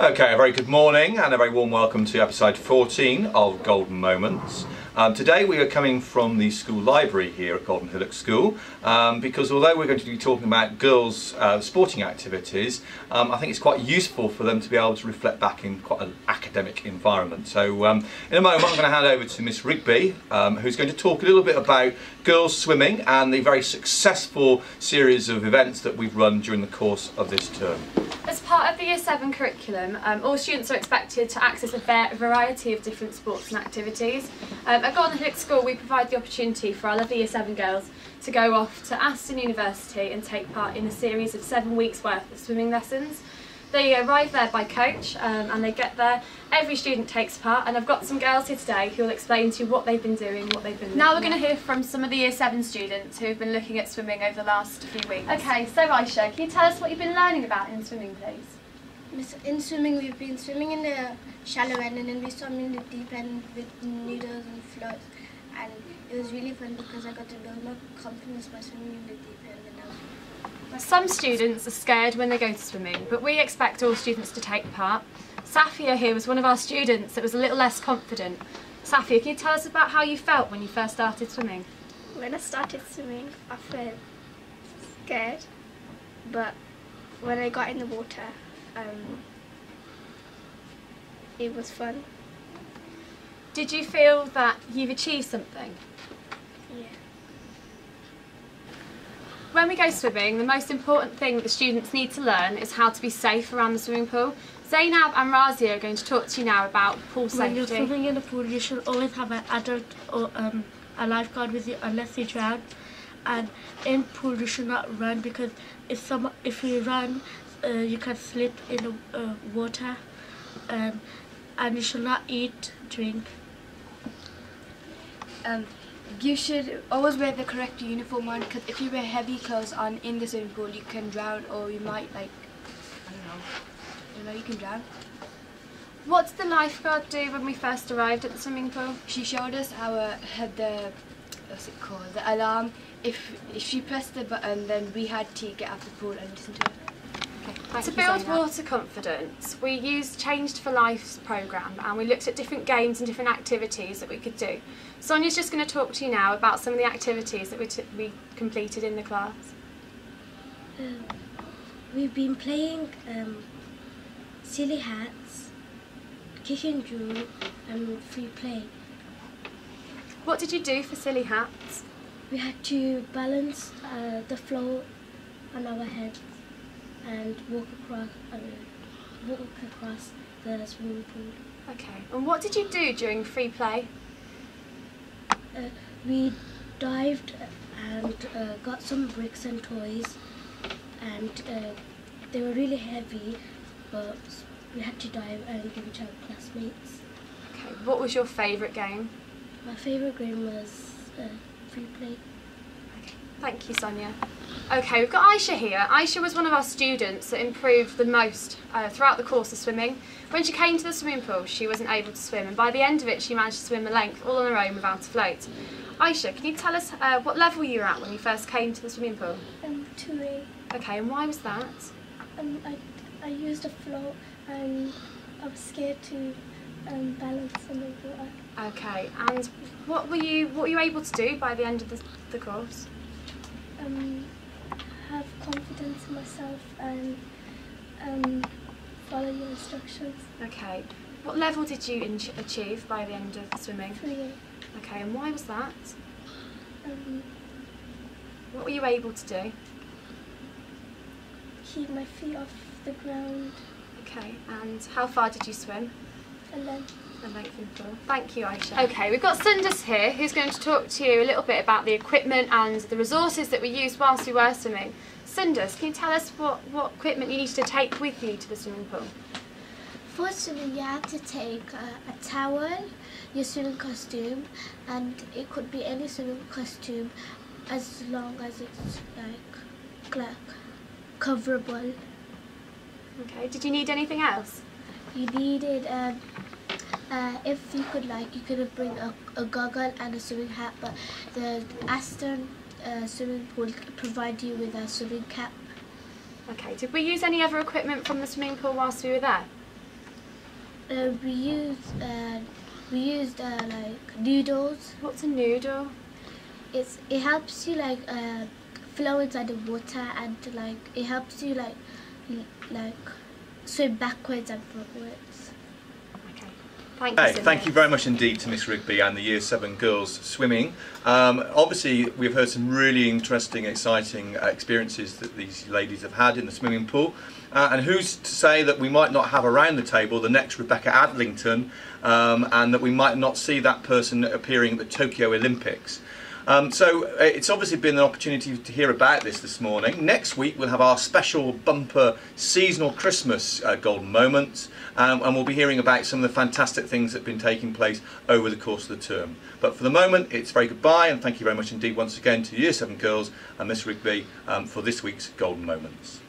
Okay, a very good morning and a very warm welcome to episode 14 of Golden Moments. Um, today we are coming from the school library here at Golden Hillock School um, because although we're going to be talking about girls' uh, sporting activities, um, I think it's quite useful for them to be able to reflect back in quite an academic environment. So um, in a moment I'm going to hand over to Miss Rigby um, who's going to talk a little bit about girls swimming and the very successful series of events that we've run during the course of this term. As part of the Year 7 curriculum, um, all students are expected to access a variety of different sports and activities. Um, at Golden Hillock School we provide the opportunity for our lovely Year 7 girls to go off to Aston University and take part in a series of seven weeks worth of swimming lessons. They arrive there by coach um, and they get there. Every student takes part and I've got some girls here today who will explain to you what they've been doing, what they've been Now we're going to hear from some of the Year 7 students who have been looking at swimming over the last few weeks. Okay, so Aisha, can you tell us what you've been learning about in swimming please? In swimming we've been swimming in the shallow end and then we swam in the deep end with noodles and floats and it was really fun because I got to build my confidence by swimming in the deep end and some students are scared when they go to swimming, but we expect all students to take part. Safia here was one of our students that was a little less confident. Safia, can you tell us about how you felt when you first started swimming? When I started swimming, I felt scared, but when I got in the water, um, it was fun. Did you feel that you've achieved something? When we go swimming, the most important thing that the students need to learn is how to be safe around the swimming pool. Zainab and Razia are going to talk to you now about pool safety. When you're swimming in a pool, you should always have an adult or um, a lifeguard with you unless you drown. And in pool, you should not run because if some if you run, uh, you can slip in the uh, water. Um, and you should not eat, drink. Um, you should always wear the correct uniform on because if you wear heavy clothes on in the swimming pool you can drown or you might like I don't know. You know you can drown. What did the lifeguard do when we first arrived at the swimming pool? She showed us how had the what's it called? The alarm. If if she pressed the button then we had to get out of the pool and listen to it Okay, to build water confidence, we used Change4Life's programme and we looked at different games and different activities that we could do. Sonia's just going to talk to you now about some of the activities that we, we completed in the class. Um, we've been playing um, silly hats, kick and jewel and free play. What did you do for silly hats? We had to balance uh, the floor on our heads and walk across uh, walk across the swimming pool. Okay. And what did you do during free play? Uh, we dived and uh, got some bricks and toys, and uh, they were really heavy, but we had to dive and give it to our classmates. Okay. What was your favourite game? My favourite game was uh, free play. Thank you, Sonia. Okay, we've got Aisha here. Aisha was one of our students that improved the most uh, throughout the course of swimming. When she came to the swimming pool, she wasn't able to swim, and by the end of it, she managed to swim a length all on her own without a float. Aisha, can you tell us uh, what level you were at when you first came to the swimming pool? Um, 2A. Okay, and why was that? Um, I, I used a float and I was scared to um, balance on the water. Okay, and what were you what were you able to do by the end of the, the course? Um, have confidence in myself and um, follow your instructions. Okay. What level did you achieve by the end of swimming? Three. Okay, and why was that? Um, what were you able to do? Keep my feet off the ground. Okay, and how far did you swim? And then Thank you, Aisha. Okay, we've got Sundus here who's going to talk to you a little bit about the equipment and the resources that we used whilst we were swimming. Sundus, can you tell us what, what equipment you need to take with you to the swimming pool? For swimming, you have to take a, a towel, your swimming costume, and it could be any swimming costume as long as it's like, like coverable. Okay, did you need anything else? You needed um, uh, if you could like, you could bring a, a goggle and a swimming hat, but the Aston uh, swimming pool provide you with a swimming cap. Okay, did we use any other equipment from the swimming pool whilst we were there? Uh, we used uh, we used uh, like noodles. What's a noodle? It's it helps you like uh, flow inside the water and like it helps you like like swim backwards and forwards. Thank you. Hey, Simon. thank you very much indeed to Miss Rigby and the Year 7 girls swimming. Um, obviously, we've heard some really interesting, exciting uh, experiences that these ladies have had in the swimming pool. Uh, and who's to say that we might not have around the table the next Rebecca Adlington um, and that we might not see that person appearing at the Tokyo Olympics? Um, so uh, it's obviously been an opportunity to hear about this this morning. Next week we'll have our special bumper seasonal Christmas uh, golden moments, um, and we'll be hearing about some of the fantastic things that have been taking place over the course of the term. But for the moment, it's very goodbye, and thank you very much indeed once again to Year 7 girls and Miss Rigby um, for this week's golden moments.